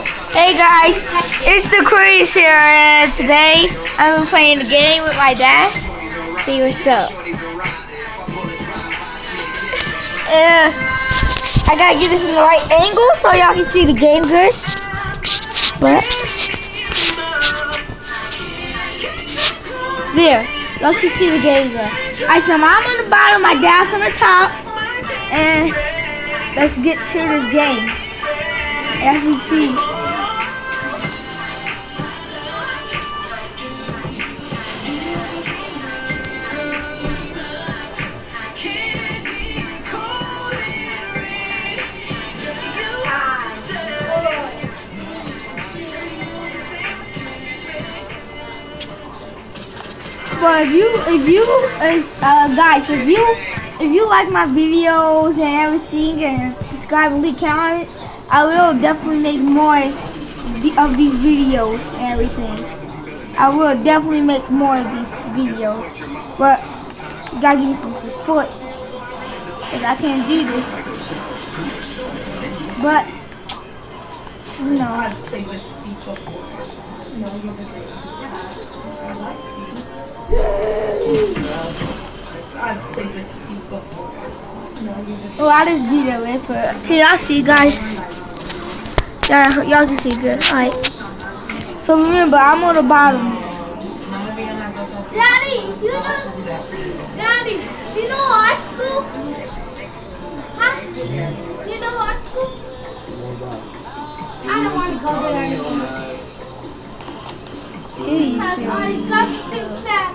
Hey guys, it's Daquarius here, and today I'm playing the game with my dad. See what's up. Uh, I gotta get this in the right angle so y'all can see the game good. But there, y'all should see the game good. Alright, so I'm on the bottom, my dad's on the top, and let's get to this game. As we see. But if you, if you, uh, uh, guys, if you, if you like my videos and everything, and subscribe and leave comments, I will definitely make more of these videos and everything. I will definitely make more of these videos, but you gotta give me some support, cause I can't do this. But you know. Oh, I just beat it with it. Can y'all see, you guys? Yeah, y'all can see good. Alright. So remember, I'm on the bottom. Daddy, you know, Daddy, you know our school? Huh? You know our school? I don't want to go there anymore. Because my substitute said,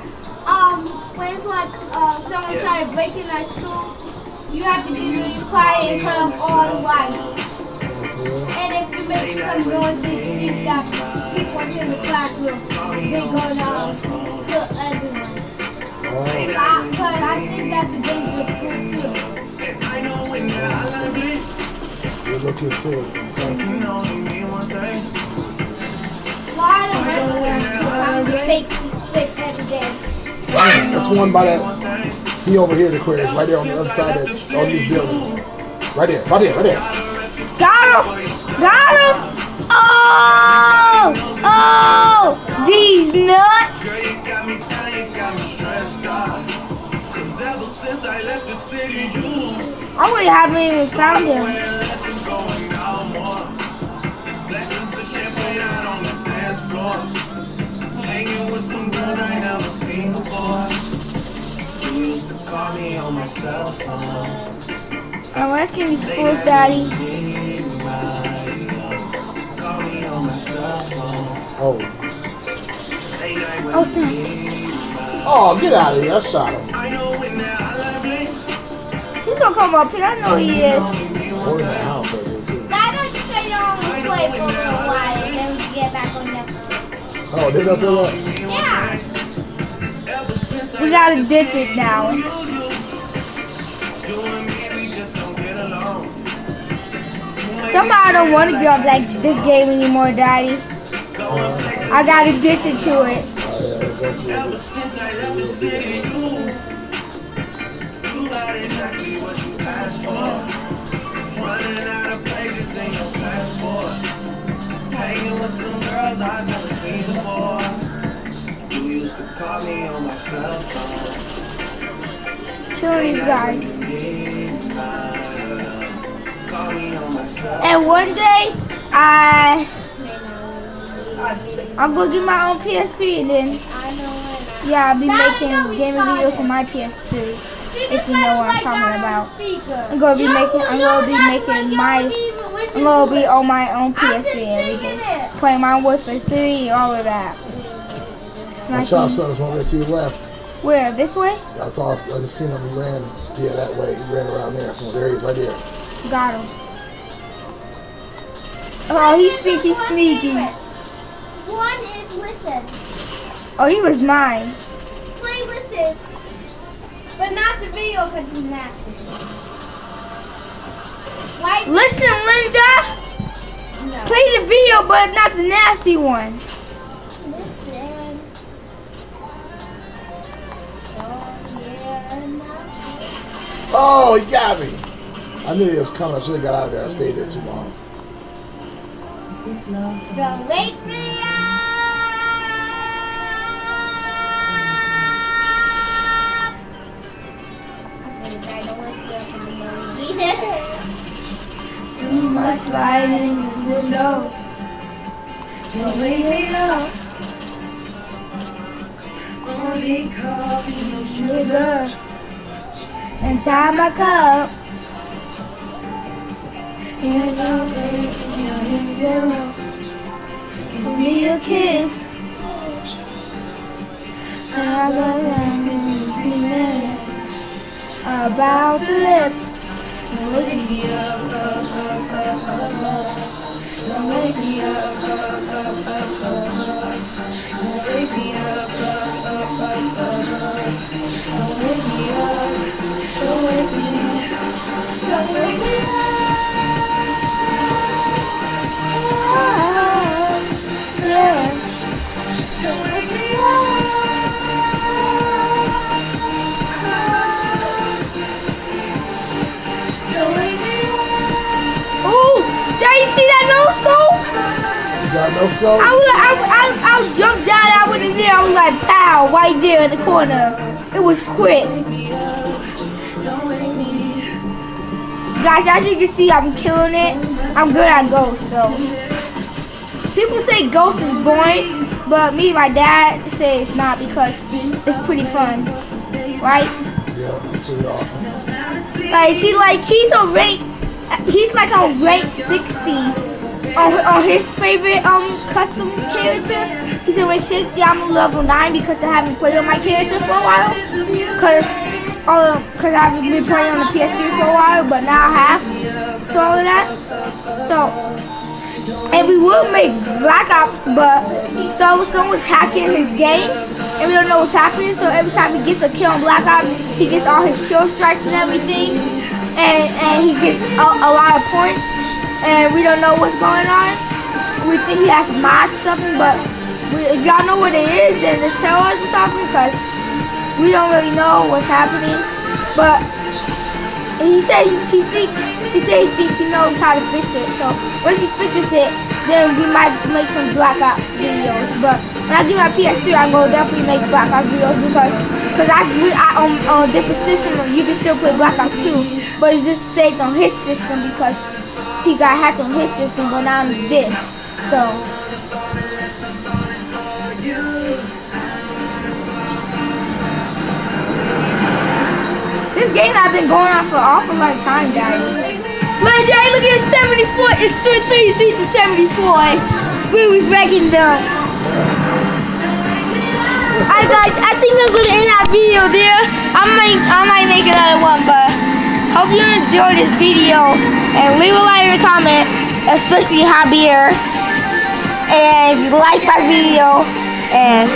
um, when like uh, someone tried to break in our school, you have to be really quiet and cut off all the lights. And if you make some noise, they think that people in the classroom, they're going to kill everyone. Because I think that's a dangerous school too. You look into it. Why don't I go to school? I'm fake sick every day. That's one by that. He over here, Daquarius, right there on the other side of that, on this building. Right there, right there, right there. Got him! Got him! Oh! Oh! These nuts! I really haven't even found him. Call me on my cell phone. I'm working these schools, Daddy. Oh. Late Oh, snap. Oh, get out of here. I shot him. I know when that I love me. He's gonna come up here. I know he is. Or in the house right there, too. Don't you say you only play for a little while and then we get back on Netflix? Oh, did I say that? Yeah. Ever since We got addicted now. you and me, don't. Somehow I don't want to give up like this game anymore, Daddy. I got addicted to it. Yeah, that's what Ever since I left the city, you, you got exactly what you asked for. Running out of pages in your passport. Hanging with some girls I've never seen before. You used to call me on my cell phone. Show these guys. And one day, I I'll go get my own PS3 and then I know yeah, I'll be Daddy, making we gaming videos on my PS3. See, If you know what I'm talking got it on about. I'm gonna be making- I'm gonna be making my- don't even listen I'm gonna be on my own PS3 and singing everything. it. Playing my Warfare 3, all of that. My Sniping. child's son is one way to your left. Where? This way? I saw, I just seen him. He ran, yeah, that way. He ran around there. So there he is, right there. Got him. Oh, he think he's One sneaky. Favorite. One is listen. Oh, he was mine. Play listen. But not the video because he's nasty. Like Listen, Linda. no. Play the video, but not the nasty one. Listen. So, yeah, no. Oh, he got me. I knew he was coming. I should have got out of there. I stayed there too long. This love. Don't wake in this window. Don't wake me up. Only coffee, no sugar. Inside my cup. And I'm waiting on you still. Give me a kiss. I was dreaming About the lips. Don't me up, up, up, up, up, up. Don't wake me up, up, up, up, up, up. Don't wake got no? I was, I, I, I jumped out. I went in there. I was like, pow, right there in the corner. It was quick. Guys, as you can see, I'm killing it. I'm good at Ghost, so. People say Ghost is boring, but me and my dad say it's not because it's pretty fun, right? Yeah, it's pretty awesome. Like he like he's a rank, he's like on rank 60 on, on his favorite um custom character. He's on rank 60. I'm level 9 because I haven't played on my character for a while. Cause um, cause I haven't been playing on the PS3 for a while, but now I have. So all of that. So and we will make Black Ops, but so someone's hacking his game, and we don't know what's happening. So every time he gets a kill on Black Ops, he gets all his killstreaks and everything, and and he gets a, a lot of points, and we don't know what's going on. We think he has mods or something, but we, if y'all know what it is, then just tell us or something, because we don't really know what's happening. But he said he, he thinks he said he thinks he knows how to fix it. So once he fixes it, then we might make some Black Ops videos. But when I get my PS3, I'm gonna definitely make Black Ops videos because because I, we, I on, a different system you can still play Black Ops 2, but it's just saved on his system because he got hacked on his system, but now on this. So. This game I've been going on for an awful long time, Daddy. Look, Daddy, look at 74. It's 333 to 74. We was wrecking them. Alright guys, I think I'm gonna end that video there. I might I might make another one, but Hope you enjoyed this video and leave a like and comment, especially Javier. And if you like my video, and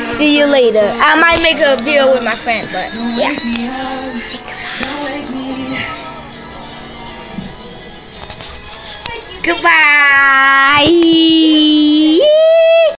see you later. I might make a video with my friend, but yeah. Goodbye.